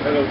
Hello.